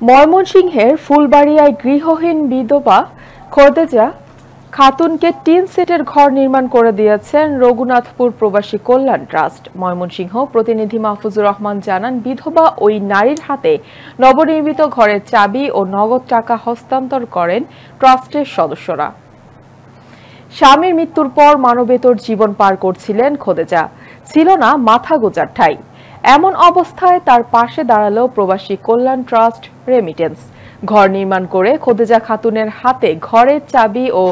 ময়মনসিংহের ফুলবাড়িয়ায় গৃহহীন বিধবা খোরদেজা খাতুনকে টিন সেটের ঘর নির্মাণ করে দিয়েছেন রঘুনাথপুর প্রবাসী কল্যাণ ট্রাস্ট। ময়মনসিংহ প্রতিনিধি মাহফুজুর রহমান জানান, বিধবা ওই নারীর হাতে নবনির্মিত ঘরের চাবি ও নগদ টাকা হস্তান্তর করেন ট্রাস্টের সদস্যরা। স্বামীর মৃত্যুর পর মানবেতর জীবন পার করছিলেন খোদেজা। ছিল না মাথা গোজার ঠাই। এমন অবস্থায় তার পাশে দাঁড়াল প্রবাসী কল্যাণ ট্রাস্ট রেমিটেন্স। ঘর নির্মাণ করে খোদেজা খাতুনের হাতে ঘরের চাবি ও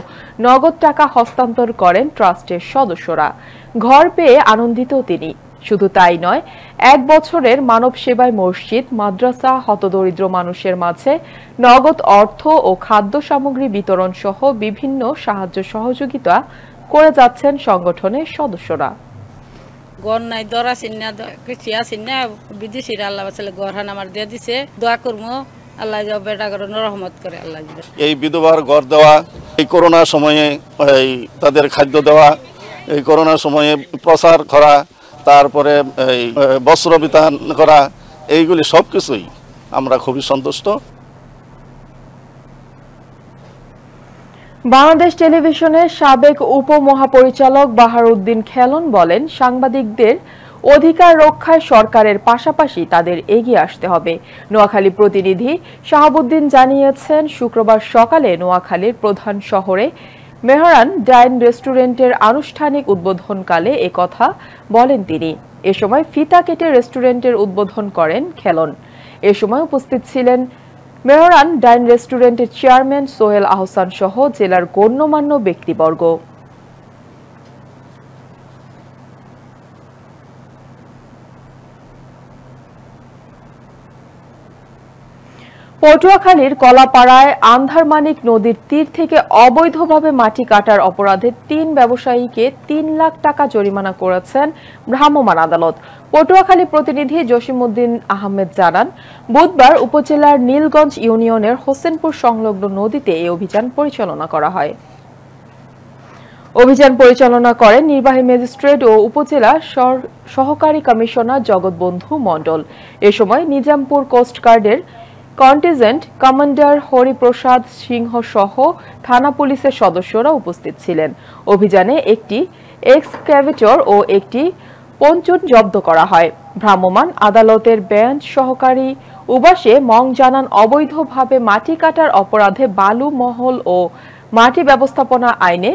নগদ টাকা হস্তান্তর করেন ট্রাস্টের সদস্যরা। ঘর পেয়ে আনন্দিত তিনি। শুধু তাই নয়, এক বছরের মানব সেবায় মসজিদ, মাদ্রাসা, হতদরিদ্র মানুষের মাঝে নগদ অর্থ ও খাদ্য সামগ্রী বিতরণ সহ বিভিন্ন সাহায্য সহযোগিতা করে যাচ্ছেন সংগঠনের সদস্যরা। গর নাই, দরা চিন্না চিয়া চিন্না বিদেশির আল্লাহ বাসালে গর হান আমার দিয়ে দিছে। দোয়া করব আল্লাহ বেটা করে রহমত করে আল্লাহ এই বিধবার ঘর দেওয়া, এই করোনা সময়ে, এই তাদের খাদ্য দেওয়া, এই করোনা সময়ে প্রচার করা, তারপরে এই বস্ত্র বিতান করা, এইগুলি সব কিছুই আমরা খুবই সন্তুষ্ট। বাংলাদেশ টেলিভিশনের সাবেক উপমহাপরিচালক বাহার উদ্দিন খেলন বলেন, সাংবাদিকদের অধিকার রক্ষায় সরকারের পাশাপাশি তাদের এগিয়ে আসতে হবে। নোয়াখালী প্রতিনিধি শাহাবুদ্দিন জানিয়েছেন, শুক্রবার সকালে নোয়াখালীর প্রধান শহরে মেহরান ডাইন রেস্টুরেন্টের আনুষ্ঠানিক উদ্বোধনকালে কথা বলেন তিনি। এ সময় ফিতা কেটে রেস্টুরেন্টের উদ্বোধন করেন খেলন। এ সময় উপস্থিত ছিলেন মেহরান ডাইন রেস্টুরেন্টের চেয়ারম্যান সোহেল আহসান সহ জেলার গণ্যমান্য ব্যক্তিবর্গ। পটুয়াখালীর কলাপাড়ায় আন্ধারমানিক নদীর তীর থেকে অবৈধভাবে মাটি কাটার অপরাধে তিন ব্যবসায়ীকে তিন লাখ টাকা জরিমানা করেছেন ভ্রাম্যমাণ আদালত। পটুয়াখালী প্রতিনিধি জসিমউদ্দিন আহমেদ জানান, বুধবার উপজেলার নীলগঞ্জ ইউনিয়নের হোসেনপুর সংলগ্ন নদীতে এই অভিযান পরিচালনা করা হয়। অভিযান পরিচালনা করেন নির্বাহী ম্যাজিস্ট্রেট ও উপজেলা সহকারী কমিশনার জগৎবন্ধু মণ্ডল। এ সময় নিজামপুর কোস্টগার্ডের কন্টিজেন্ট কমান্ডার হরিপ্রসাদ সিংহ সহ থানা পুলিশের সদস্যরা উপস্থিত ছিলেন। অভিযানে একটি এক্সক্যাভেটর ও একটি পঞ্চুন জব্দ করা হয়। ভ্রাম্যমাণ আদালতের বেঞ্চ সহকারী উবাসে মং জানান, অবৈধভাবে মাটি কাটার অপরাধে বালু, মহল ও মাটি ব্যবস্থাপনা আইনে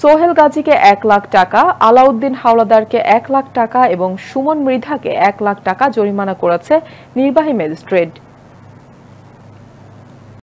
সোহেল গাজীকে এক লাখ টাকা, আলাউদ্দিন হাওলাদারকে এক লাখ টাকা এবং সুমন মৃধাকে এক লাখ টাকা জরিমানা করেছে নির্বাহী ম্যাজিস্ট্রেট।